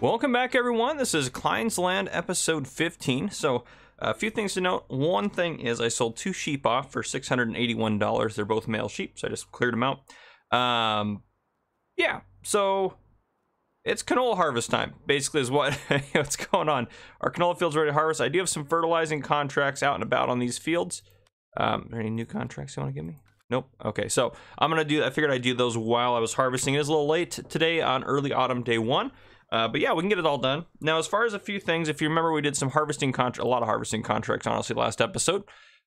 Welcome back, everyone. This is Kleines Land episode 15. So, a few things to note. One thing is, I sold two sheep off for $681. They're both male sheep, so I just cleared them out. Um, yeah, so it's canola harvest time, basically, is what what's going on. Our canola field's ready to harvest. I do have some fertilizing contracts out and about on these fields. Um, any new contracts you want to give me? Nope. Okay, so I'm gonna do. I figured I'd do those while I was harvesting. It is a little late today on early autumn day one. Uh, but yeah, we can get it all done. Now, as far as a few things, if you remember, we did some harvesting a lot of harvesting contracts, honestly, last episode.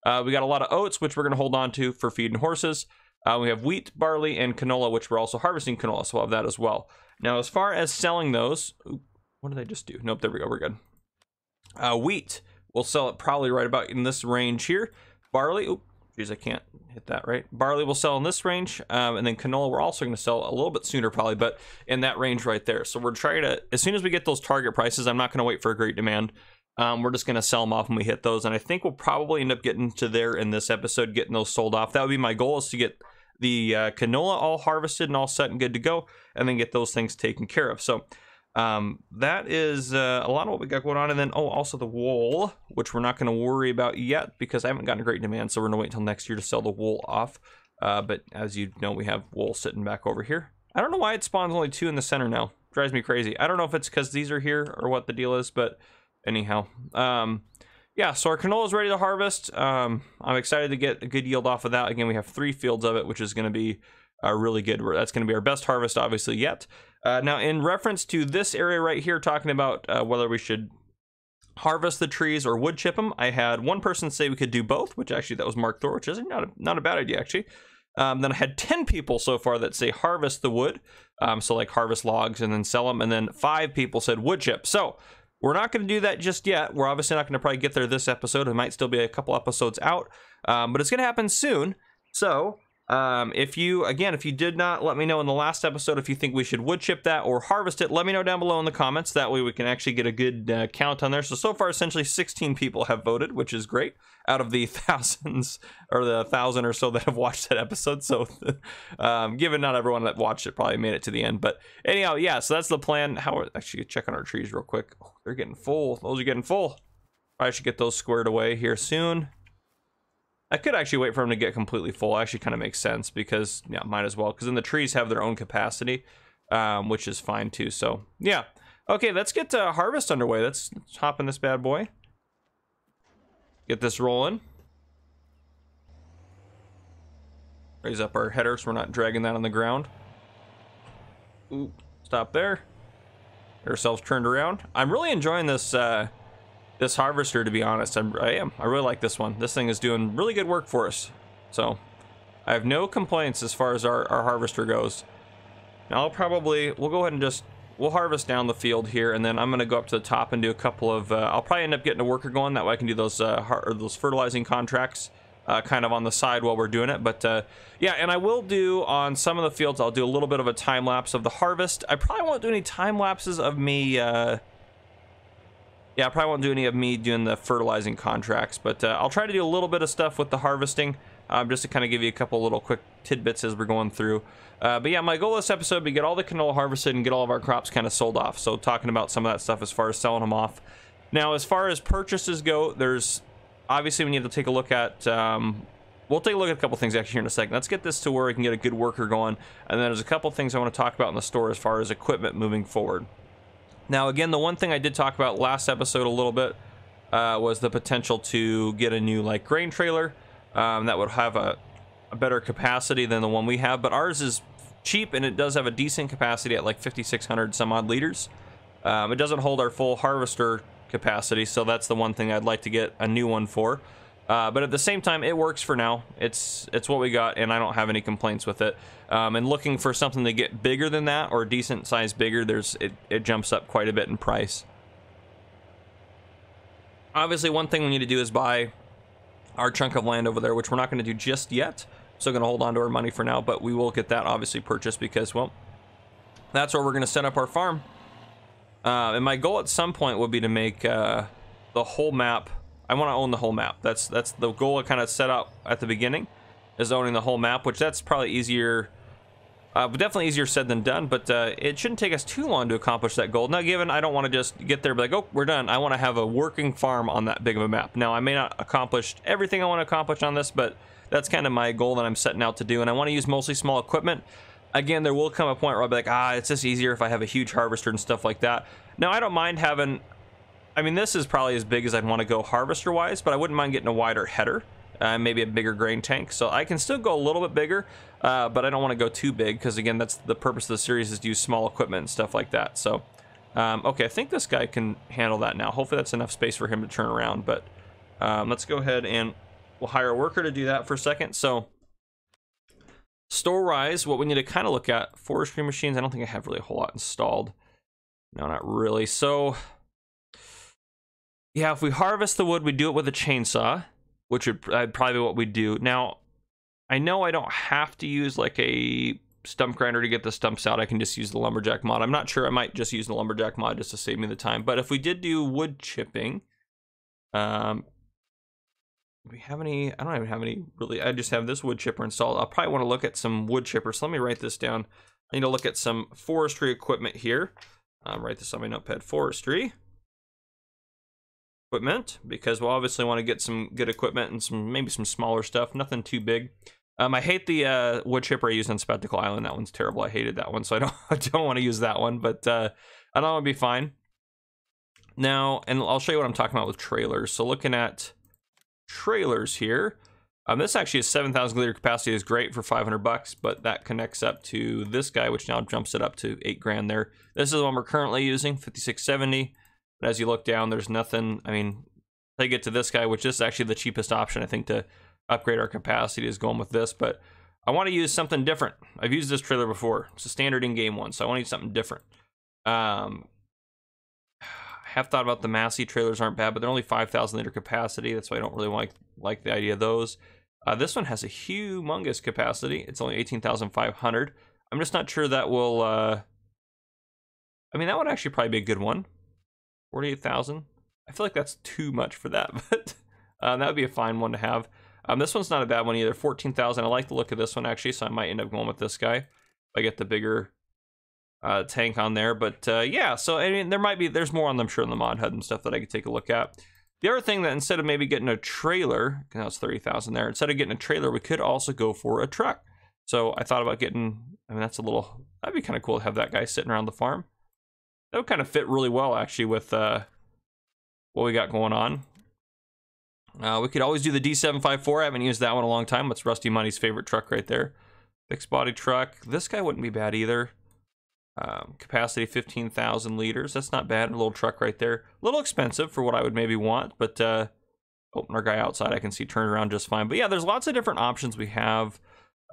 Uh, we got a lot of oats, which we're going to hold on to for feeding horses. Uh, we have wheat, barley, and canola, which we're also harvesting canola, so we'll have that as well. Now, as far as selling those, what did I just do? Nope, there we go, we're good. Uh, wheat, we'll sell it probably right about in this range here. Barley, Geez, I can't hit that right. Barley will sell in this range, um, and then canola we're also going to sell a little bit sooner probably, but in that range right there. So we're trying to, as soon as we get those target prices, I'm not going to wait for a great demand. Um, we're just going to sell them off when we hit those, and I think we'll probably end up getting to there in this episode, getting those sold off. That would be my goal is to get the uh, canola all harvested and all set and good to go, and then get those things taken care of. So um, that is uh, a lot of what we got going on. And then, oh, also the wool, which we're not going to worry about yet because I haven't gotten great demand. So we're going to wait until next year to sell the wool off. Uh, but as you know, we have wool sitting back over here. I don't know why it spawns only two in the center now. Drives me crazy. I don't know if it's because these are here or what the deal is, but anyhow. Um, yeah, so our canola is ready to harvest. Um, I'm excited to get a good yield off of that. Again, we have three fields of it, which is going to be uh, really good. That's going to be our best harvest, obviously, yet. Uh, now, in reference to this area right here, talking about uh, whether we should harvest the trees or wood chip them, I had one person say we could do both, which actually that was Mark Thor, which is not a, not a bad idea actually. Um, then I had 10 people so far that say harvest the wood, um, so like harvest logs and then sell them, and then five people said wood chip. So we're not going to do that just yet. We're obviously not going to probably get there this episode. It might still be a couple episodes out, um, but it's going to happen soon. So um, if you, again, if you did not let me know in the last episode if you think we should wood chip that or harvest it, let me know down below in the comments. That way we can actually get a good uh, count on there. So, so far, essentially 16 people have voted, which is great out of the thousands or the thousand or so that have watched that episode. So, um, given not everyone that watched it probably made it to the end. But anyhow, yeah, so that's the plan. How actually check on our trees real quick. Oh, they're getting full. Those are getting full. I should get those squared away here soon. I could actually wait for them to get completely full. Actually, kind of makes sense because yeah, might as well. Because then the trees have their own capacity, um, which is fine too. So yeah, okay, let's get uh, harvest underway. Let's, let's hop in this bad boy. Get this rolling. Raise up our header so we're not dragging that on the ground. Ooh, stop there. Get ourselves turned around. I'm really enjoying this. Uh, this harvester, to be honest. I'm, I am. I really like this one. This thing is doing really good work for us. So I have no complaints as far as our, our harvester goes. Now I'll probably, we'll go ahead and just, we'll harvest down the field here, and then I'm going to go up to the top and do a couple of, uh, I'll probably end up getting a worker going. That way I can do those, uh, or those fertilizing contracts. Uh, kind of on the side while we're doing it. But uh, yeah, and I will do on some of the fields, I'll do a little bit of a time lapse of the harvest. I probably won't do any time lapses of me uh, yeah, I probably won't do any of me doing the fertilizing contracts, but uh, I'll try to do a little bit of stuff with the harvesting, um, just to kind of give you a couple little quick tidbits as we're going through. Uh, but yeah, my goal this episode be get all the canola harvested and get all of our crops kind of sold off. So talking about some of that stuff as far as selling them off. Now, as far as purchases go, there's obviously we need to take a look at. Um, we'll take a look at a couple things actually here in a second. Let's get this to where we can get a good worker going, and then there's a couple things I want to talk about in the store as far as equipment moving forward. Now, again, the one thing I did talk about last episode a little bit uh, was the potential to get a new like grain trailer um, that would have a, a, better capacity than the one we have. But ours is cheap and it does have a decent capacity at like 5,600 some odd liters. Um, it doesn't hold our full harvester capacity, so that's the one thing I'd like to get a new one for. Uh, but at the same time, it works for now. It's it's what we got, and I don't have any complaints with it. Um, and looking for something to get bigger than that or decent size bigger, there's it, it jumps up quite a bit in price. Obviously, one thing we need to do is buy our chunk of land over there, which we're not going to do just yet. So going to hold on to our money for now, but we will get that obviously purchased because, well, that's where we're going to set up our farm. Uh, and my goal at some point would be to make uh, the whole map I want to own the whole map. That's that's the goal I kind of set up at the beginning, is owning the whole map, which that's probably easier Uh, but definitely easier said than done, but uh, it shouldn't take us too long to accomplish that goal. Now, given I don't want to just get there be like, oh, we're done. I want to have a working farm on that big of a map. Now, I may not accomplish everything I want to accomplish on this, but that's kind of my goal that I'm setting out to do. And I want to use mostly small equipment. Again, there will come a point where I'll be like, ah, it's just easier if I have a huge harvester and stuff like that. Now, I don't mind having, I mean, this is probably as big as I'd want to go harvester-wise, but I wouldn't mind getting a wider header uh, maybe a bigger grain tank. So I can still go a little bit bigger, uh, but I don't want to go too big because again, that's the purpose of the series is to use small equipment and stuff like that. So, um, okay, I think this guy can handle that now. Hopefully that's enough space for him to turn around, but um, let's go ahead and we'll hire a worker to do that for a second. So store rise, what we need to kind of look at, forestry machines, I don't think I have really a whole lot installed. No, not really. So yeah, if we harvest the wood, we do it with a chainsaw which would probably be what we do. Now, I know I don't have to use like a stump grinder to get the stumps out. I can just use the lumberjack mod. I'm not sure. I might just use the lumberjack mod just to save me the time. But if we did do wood chipping, um, we have any? I don't even have any really. I just have this wood chipper installed. I'll probably want to look at some wood chippers. So let me write this down. I need to look at some forestry equipment here. Um, write this on my notepad. Forestry equipment because we'll obviously want to get some good equipment and some maybe some smaller stuff. Nothing too big. Um, I hate the uh, wood chipper I used on Spectacle Island. That one's terrible. I hated that one, so I don't I don't want to use that one. But uh, I know it'll be fine. Now, and I'll show you what I'm talking about with trailers. So looking at trailers here, um, this actually is 7,000 liter capacity is great for 500 bucks, but that connects up to this guy, which now jumps it up to eight grand there. This is the one we're currently using, 5670. As you look down, there's nothing. I mean, they get to this guy, which is actually the cheapest option, I think, to upgrade our capacity is going with this. But I want to use something different. I've used this trailer before. It's a standard in-game one, so I want to use something different. Um, I have thought about the Massey trailers aren't bad, but they're only 5,000 liter capacity. That's why I don't really like like the idea of those. Uh, this one has a humongous capacity. It's only 18,500. I'm just not sure that will. Uh, I mean, that would actually probably be a good one. 48,000. I feel like that's too much for that, but um, that would be a fine one to have. Um, this one's not a bad one either. 14,000. I like the look of this one actually, so I might end up going with this guy. I get the bigger uh, tank on there. But uh, yeah, so I mean, there might be, there's more on them, I'm sure, in the mod HUD and stuff that I could take a look at. The other thing that instead of maybe getting a trailer, now it's 30,000 there, instead of getting a trailer, we could also go for a truck. So I thought about getting, I mean, that's a little, that'd be kind of cool to have that guy sitting around the farm that would kind of fit really well actually with uh, what we got going on. Uh, we could always do the D754. I haven't used that one a long time. That's Rusty Money's favorite truck right there. Fixed body truck. This guy wouldn't be bad either. Um, capacity 15,000 liters. That's not bad. A little truck right there. A little expensive for what I would maybe want, but uh, open our guy outside. I can see turned around just fine. But yeah, there's lots of different options we have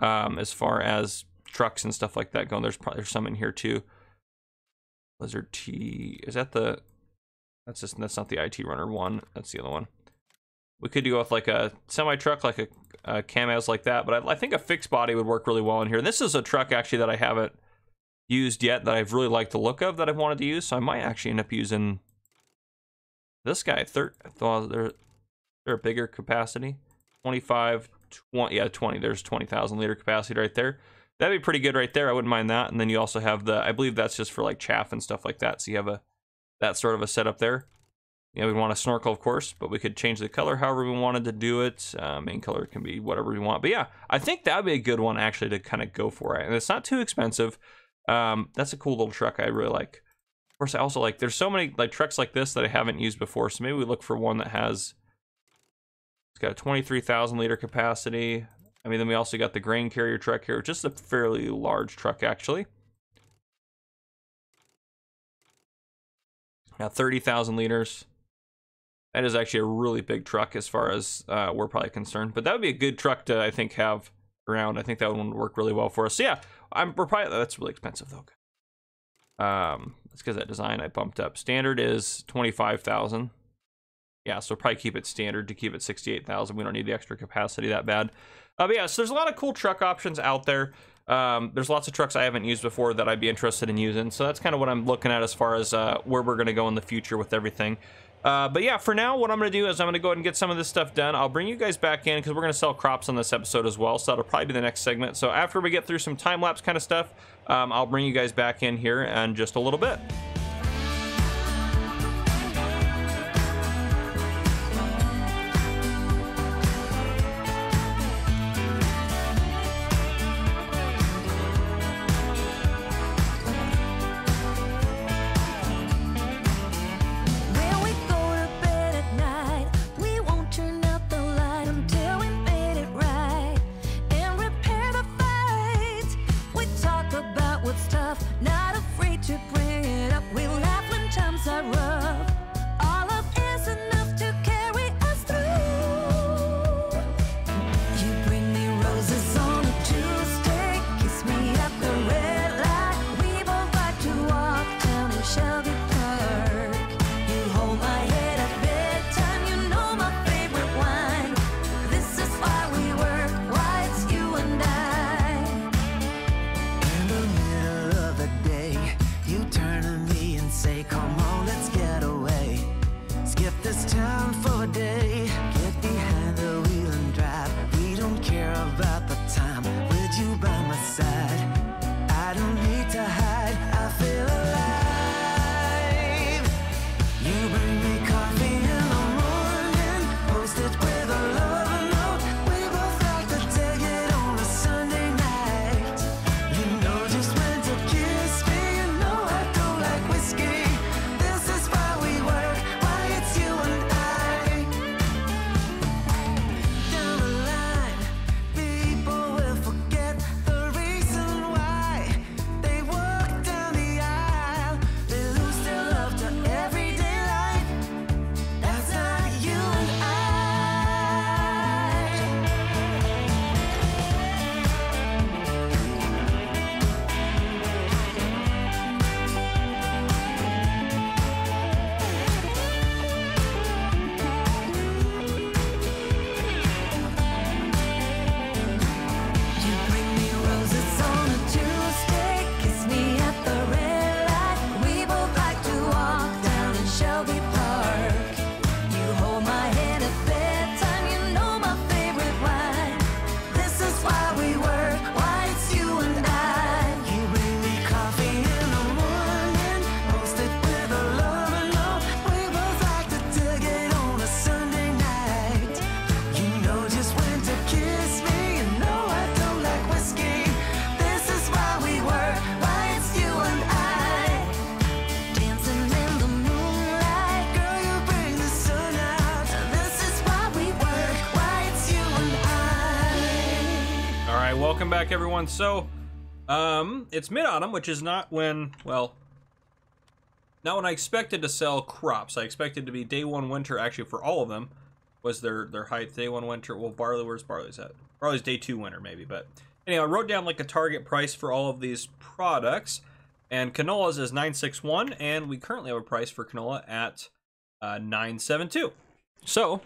um, as far as trucks and stuff like that going. There's probably there's some in here too. Lizard T. Is that the... That's just that's not the IT runner one. That's the other one. We could go with like a semi truck, like a, a like that. But I, I, think a fixed body would work really well in here. This is a truck actually that I haven't used yet that I've really liked the look of that I've wanted to use. So I might actually end up using this guy. Third, they're they're a bigger capacity, 25, 20, yeah, 20. There's 20,000 liter capacity right there. That'd be pretty good right there. I wouldn't mind that. And then you also have the, I believe that's just for like chaff and stuff like that. So you have a that sort of a setup there. Yeah, we want a snorkel, of course, but we could change the color however we wanted to do it. Uh, main color can be whatever we want. But yeah, I think that would be a good one actually to kind of go for it. And it's not too expensive. Um, that's a cool little truck I really like. Of course, I also like, there's so many like trucks like this that I haven't used before. So maybe we look for one that has, it's got a 23,000 liter capacity. I mean, then we also got the grain carrier truck here, just a fairly large truck, actually. Now, 30,000 liters. That is actually a really big truck as far as uh, we're probably concerned. But that would be a good truck to, I think, have around. I think that one would work really well for us. So, yeah, I'm, we're probably, that's really expensive, though. Um, that's because that design I bumped up. Standard is 25,000 yeah, so probably keep it standard to keep it 68,000. We don't need the extra capacity that bad. Uh, but yeah, so there's a lot of cool truck options out there. Um, there's lots of trucks I haven't used before that I'd be interested in using. So that's kind of what I'm looking at as far as uh, where we're going to go in the future with everything. Uh, but yeah, for now, what I'm going to do is I'm going to go ahead and get some of this stuff done. I'll bring you guys back in because we're going to sell crops on this episode as well. So that'll probably be the next segment. So after we get through some time lapse kind of stuff, um, I'll bring you guys back in here in just a little bit. Everyone. So, um, it's mid autumn, which is not when, well, not when I expected to sell crops. I expected to be day one winter, actually, for all of them, was their their height. Day one winter. Well, barley, where's barley's at? Barley's day two winter, maybe. But anyway, I wrote down like a target price for all of these products, and canola's is 961, and we currently have a price for canola at uh, 972. So,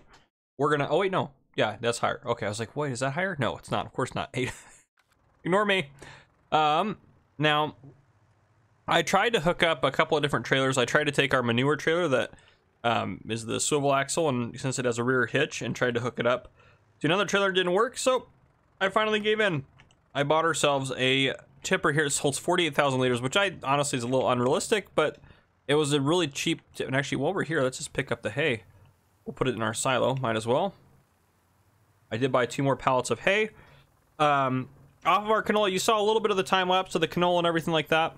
we're gonna. Oh wait, no. Yeah, that's higher. Okay, I was like, wait, is that higher? No, it's not. Of course not. Eight. Ignore me. Um, now, I tried to hook up a couple of different trailers. I tried to take our manure trailer that um, is the swivel axle, and since it has a rear hitch, and tried to hook it up to another trailer, didn't work. So I finally gave in. I bought ourselves a tipper here. It holds 48,000 liters, which I honestly is a little unrealistic, but it was a really cheap. Tip. And actually, while we're here, let's just pick up the hay. We'll put it in our silo. Might as well. I did buy two more pallets of hay. Um, off of our canola, you saw a little bit of the time lapse of the canola and everything like that.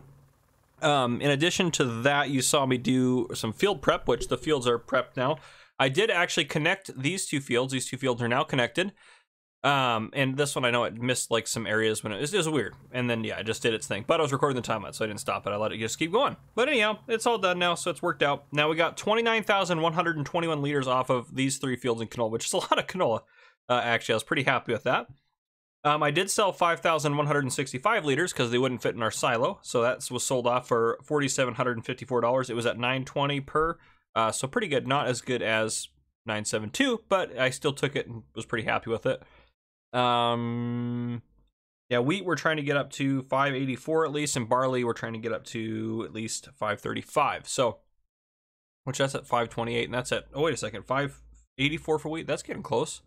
Um, in addition to that, you saw me do some field prep, which the fields are prepped now. I did actually connect these two fields. These two fields are now connected. Um, and this one, I know it missed like some areas when it was, it was weird. And then, yeah, it just did its thing. But I was recording the time lapse, so I didn't stop it. I let it just keep going. But anyhow, it's all done now, so it's worked out. Now we got 29,121 liters off of these three fields in canola, which is a lot of canola. Uh, actually, I was pretty happy with that. Um, I did sell 5,165 liters because they wouldn't fit in our silo, so that was sold off for $4,754. It was at 920 per, uh, so pretty good. Not as good as 972, but I still took it and was pretty happy with it. Um, yeah, wheat we're trying to get up to 584 at least, and barley we're trying to get up to at least 535. So which that's at 528, and that's at oh wait a second, 584 for wheat. That's getting close.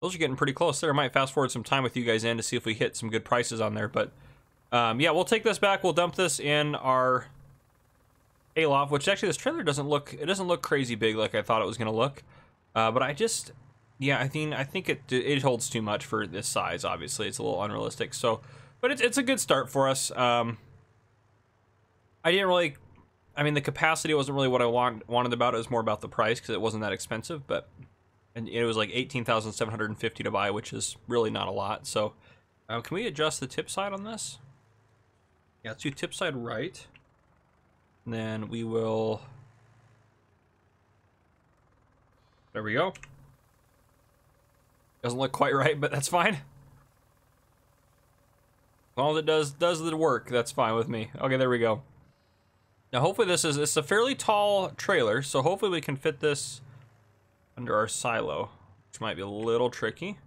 Those are getting pretty close there. I might fast forward some time with you guys in to see if we hit some good prices on there, but um, yeah, we'll take this back. We'll dump this in our hayloft, which actually this trailer doesn't look it doesn't look crazy big like I thought it was gonna look, uh, but I just yeah I think I think it it holds too much for this size. Obviously, it's a little unrealistic. So, but it's it's a good start for us. Um, I didn't really I mean, the capacity wasn't really what I want, wanted about it. It was more about the price because it wasn't that expensive. But and it was like eighteen thousand seven hundred and fifty to buy, which is really not a lot. So, um, can we adjust the tip side on this? Yeah, let's do tip side right. And then we will. There we go. Doesn't look quite right, but that's fine. As it does does the work, that's fine with me. Okay, there we go. Now, hopefully, this is it's a fairly tall trailer, so hopefully we can fit this under our silo, which might be a little tricky.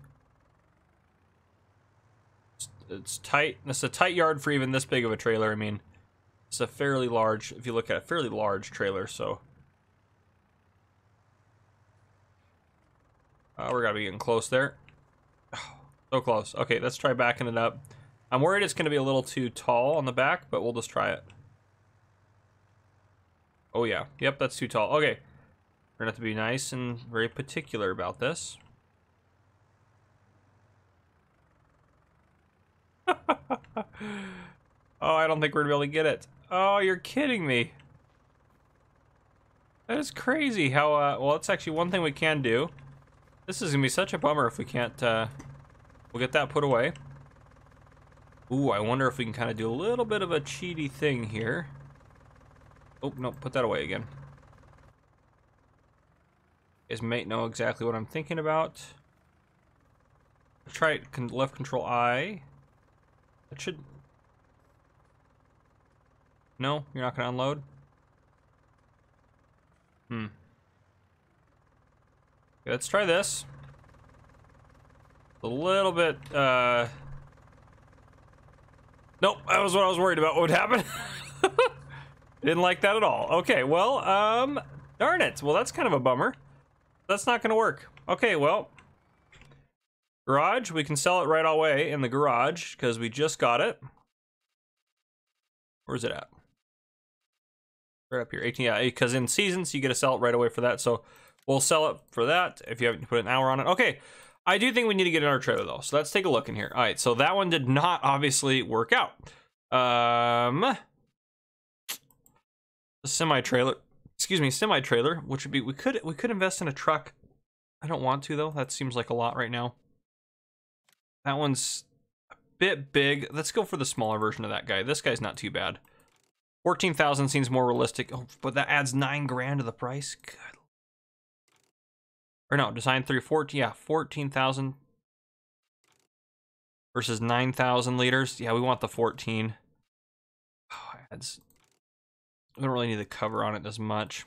It's, it's tight. It's a tight yard for even this big of a trailer. I mean, it's a fairly large. If you look at a fairly large trailer, so. Uh, we're gonna be getting close there. so close. Okay, let's try backing it up. I'm worried it's gonna be a little too tall on the back, but we'll just try it. Oh yeah, yep, that's too tall. Okay, we're gonna have to be nice and very particular about this. oh, I don't think we're gonna be able to get it. Oh, you're kidding me. That is crazy how, uh, well, it's actually one thing we can do. This is gonna be such a bummer if we can't, uh, we'll get that put away. Ooh, I wonder if we can kind of do a little bit of a cheaty thing here. Oh, no, put that away again. Is mate know exactly what I'm thinking about? Try it, left control I. That should... No, you're not gonna unload? Hmm. Okay, let's try this. A little bit, uh... Nope, that was what I was worried about what would happen. Didn't like that at all. Okay, well, um, darn it. Well, that's kind of a bummer. That's not to work. Okay, well, garage, we can sell it right away in the garage because we just got it. Where's it at? Right up here, 18, yeah, because in seasons you get to sell it right away for that. So we'll sell it for that if you haven't put an hour on it. Okay, I do think we need to get in our trailer though. So let's take a look in here. All right, so that one did not obviously work out. Um, semi trailer excuse me semi trailer which would be we could we could invest in a truck. I don't want to though. That seems like a lot right now. That one's a bit big. Let's go for the smaller version of that guy. This guy's not too bad. 14000 seems more realistic. Oh, but that adds nine grand to the price? Good. or no design 3 14 yeah 14000 versus 9000 liters. Yeah we want the 14 oh, adds don't really need the cover on it as much.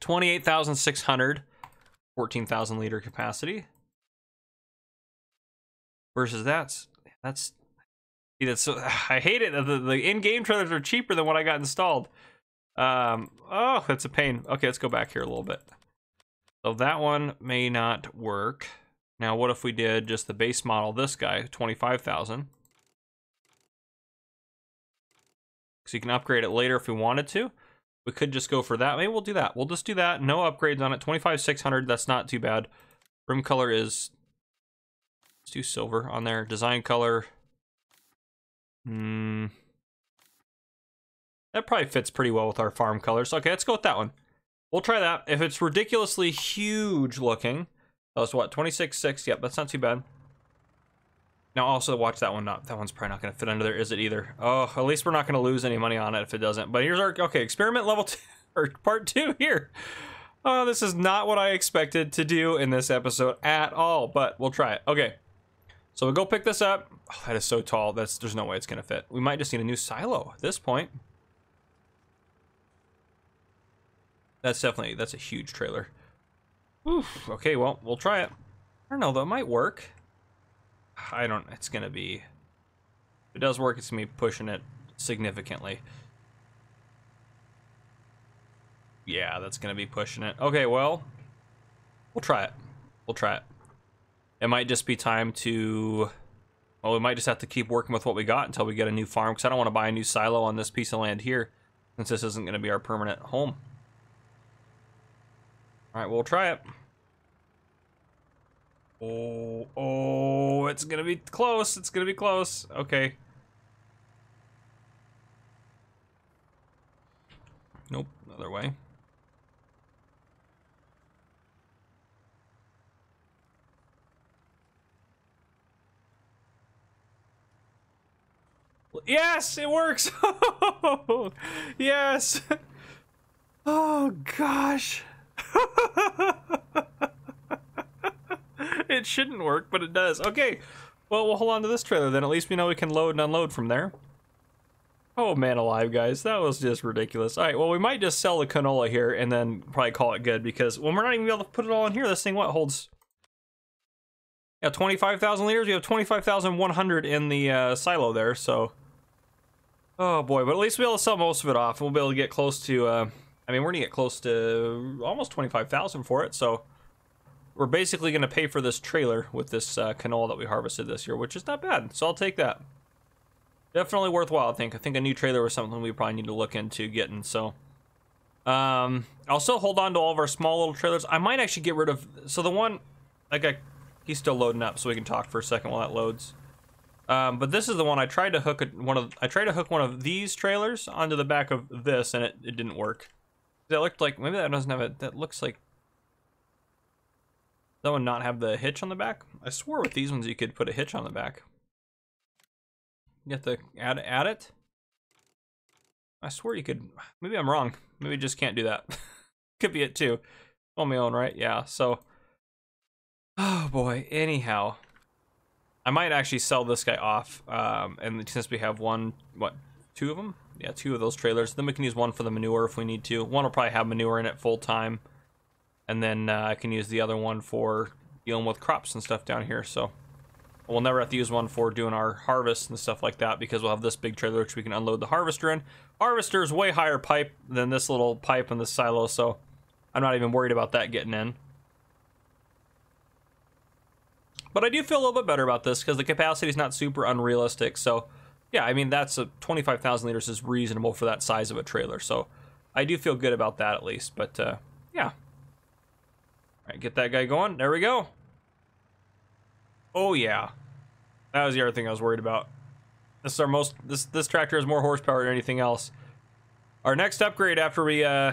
28,600, 14,000 liter capacity. Versus that's, that's, see, that's, so, I hate it. The, the in-game trailers are cheaper than what I got installed. Um, oh, that's a pain. Okay, let's go back here a little bit. So that one may not work. Now, what if we did just the base model, this guy, 25,000. So you can upgrade it later if we wanted to. We could just go for that. Maybe we'll do that. We'll just do that. No upgrades on it. 25,600. That's not too bad. Rim color is... Let's do silver on there. Design color. Hmm. That probably fits pretty well with our farm colors. Okay, let's go with that one. We'll try that. If it's ridiculously huge looking, that was what, 26.6? Yep, that's not too bad. Now also watch that one not that one's probably not gonna fit under there, is it either? Oh, at least we're not gonna lose any money on it if it doesn't. But here's our okay, experiment level two or part two here. Oh, this is not what I expected to do in this episode at all, but we'll try it. Okay. So we go pick this up. Oh, that is so tall. That's there's no way it's gonna fit. We might just need a new silo at this point. That's definitely that's a huge trailer. Oof. Okay, well, we'll try it. I don't know, though, it might work. I don't, it's gonna be, if it does work, it's gonna be pushing it significantly. Yeah, that's gonna be pushing it. Okay, well, we'll try it. We'll try it. It might just be time to. Well, we might just have to keep working with what we got until we get a new farm because I don't want to buy a new silo on this piece of land here since this isn't going to be our permanent home. All right, we'll try it. Oh, oh, it's to be close. It's to be close. Okay. Nope, other way. Yes, it works. yes. Oh gosh. it shouldn't work, but it does. Okay. Well, we'll hold on to this trailer then. At least we know we can load and unload from there. Oh man alive, guys. That was just ridiculous. All right, well, we might just sell the canola here and then probably call it good because when we're not even able to put it all in here, this thing what holds yeah, 25,000 liters. We have 25,100 in the uh, silo there, so. Oh boy, but at least we'll be able to sell most of it off. We'll be able to get close to, uh, I mean, we're gonna get close to almost 25,000 for it, so. We're basically gonna pay for this trailer with this uh, canola that we harvested this year, which is not bad, so I'll take that. Definitely worthwhile, I think. I think a new trailer was something we probably need to look into getting, so. Um, I'll still hold on to all of our small little trailers. I might actually get rid of, so the one, like I He's still loading up, so we can talk for a second while that loads. Um, but this is the one I tried to hook one of. I tried to hook one of these trailers onto the back of this, and it, it didn't work. That looked like maybe that doesn't have it. That looks like that one not have the hitch on the back. I swore with these ones you could put a hitch on the back. You have to add add it. I swear you could. Maybe I'm wrong. Maybe just can't do that. could be it too. On my own, right? Yeah. So. Oh boy. Anyhow, I might actually sell this guy off. Um, and since we have one, what, two of them? Yeah, two of those trailers. Then we can use one for the manure if we need to. One will probably have manure in it full time, and then uh, I can use the other one for dealing with crops and stuff down here. So we'll never have to use one for doing our harvest and stuff like that because we'll have this big trailer which we can unload the harvester in. Harvester is way higher pipe than this little pipe in the silo, so I'm not even worried about that getting in. But I do feel a little bit better about this because the capacity is not super unrealistic. So, yeah, I mean, that's a 25,000 liters is reasonable for that size of a trailer. So, I do feel good about that at least. But, uh, yeah. All right, get that guy going. There we go. Oh, yeah. That was the other thing I was worried about. This is our most, this, this tractor has more horsepower than anything else. Our next upgrade after we, uh,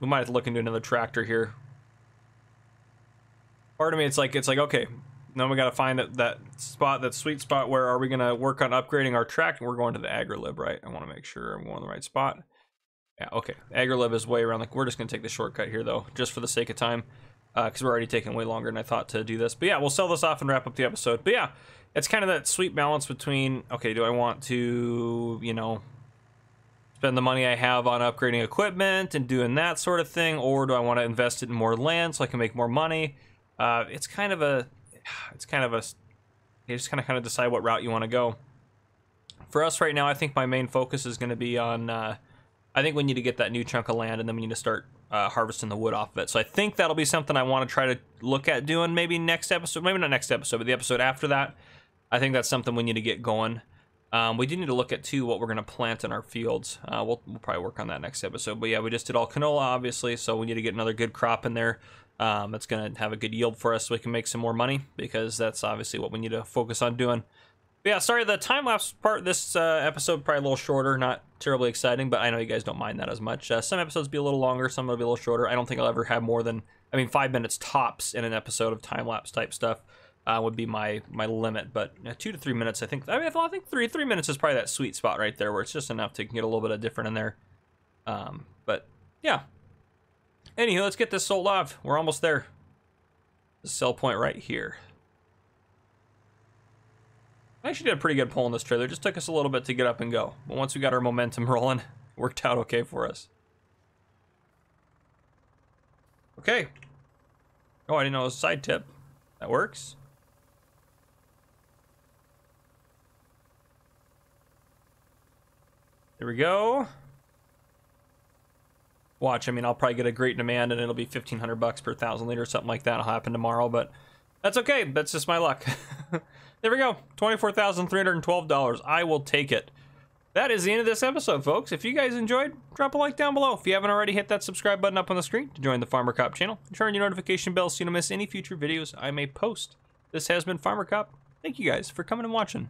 we might have to look into another tractor here. Part of me, it's like, it's like, okay, now we got to find that, that spot, that sweet spot where are we to work on upgrading our track? We're going to the AgriLib, right? I want to make sure I'm going to the right spot. Yeah, okay. AgriLib is way around. Like we're just to take the shortcut here, though, just for the sake of time, because we're already taking way longer than I thought to do this. But yeah, we'll sell this off and wrap up the episode. But yeah, it's kind of that sweet balance between, okay, do I want to, you know, spend the money I have on upgrading equipment and doing that sort of thing, or do I want to invest it in more land so I can make more money? Uh, it's kind of a it's kind of a you just kind of kind of decide what route you want to go. For us right now, I think my main focus is going to be on. Uh, I think we need to get that new chunk of land, and then we need to start uh, harvesting the wood off of it. So I think that'll be something I want to try to look at doing maybe next episode, maybe not next episode, but the episode after that. I think that's something we need to get going. Um, we do need to look at too what we're going to plant in our fields. Uh, we'll, we'll probably work on that next episode. But yeah, we just did all canola, obviously, so we need to get another good crop in there. Um, that's going to have a good yield for us so we can make some more money because that's obviously what we need to focus on doing. Yeah, sorry, the time lapse part this uh, episode probably a little shorter, not terribly exciting, but I know you guys don't mind that as much. Uh, some episodes be a little longer, some will be a little shorter. I don't think I'll ever have more than, I mean, five minutes tops in an episode of time lapse type stuff. Uh, would be my my limit, but two to three minutes, I think. I mean, I think three three minutes is probably that sweet spot right there, where it's just enough to get a little bit of different in there. Um, but yeah, Anywho, let's get this sold off. We're almost there. The sell point right here. Actually did a pretty good pull in this trailer. Just took us a little bit to get up and go. But once we got our momentum rolling, worked out okay for us. Okay. Oh, I didn't know it was a side tip. That works. There we go. Watch, I mean, I'll probably get a great demand and it'll be 1500 bucks per thousand liter, something like that will happen tomorrow, but that's okay. That's just my luck. there we go. $24,312. I will take it. That is the end of this episode, folks. If you guys enjoyed, drop a like down below. If you haven't already, hit that subscribe button up on the screen to join the Farmer Cop channel. Turn your notification bell so you don't miss any future videos I may post. This has been Farmer Cop. Thank you guys for coming and watching.